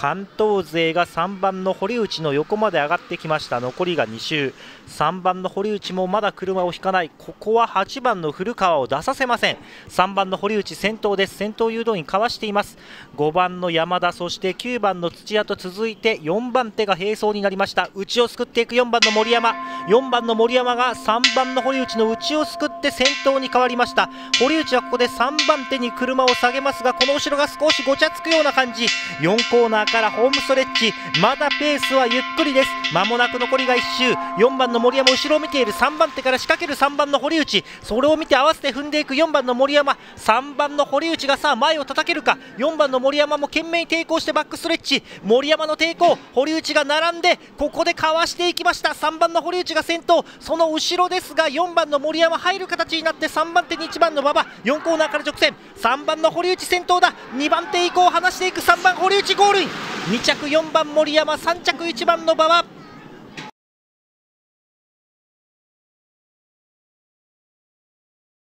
関東勢が3番の堀内の横まで上がってきました。残りが2周。3番の堀内もまだ車を引かない。ここは8番の古川を出させません。3番の堀内先頭です。先頭誘導員かわしています。5番の山田そして9番の土屋と続いて4番手が並走になりました。内を救っていく4番の森山。4番の森山が3番の堀内の内を救って先頭に変わりました。堀内はここで3番手に車を下げますがこの後ろが少しごちゃつくような感じ。4コーナーからホームストレッチまだペースはゆっくりです。間もなく残りが1周。4番の森山後ろを見ている。3番手から仕掛ける3番の堀内。それを見て合わせて踏んでいく。4番の森山。3番の堀内がさあ前を叩けるか。4番の森山も懸命に抵抗してバックストレッチ。森山の抵抗。堀内が並んでここでかわしていきました。3番の堀内が先頭。その後ろですが4番の森山入る形になって3番手に1番の馬場。4コーナーから直線。3番の堀内先頭だ。2番手以降離していく。3番堀内ゴールイン。2着4番森山3着1番の馬場。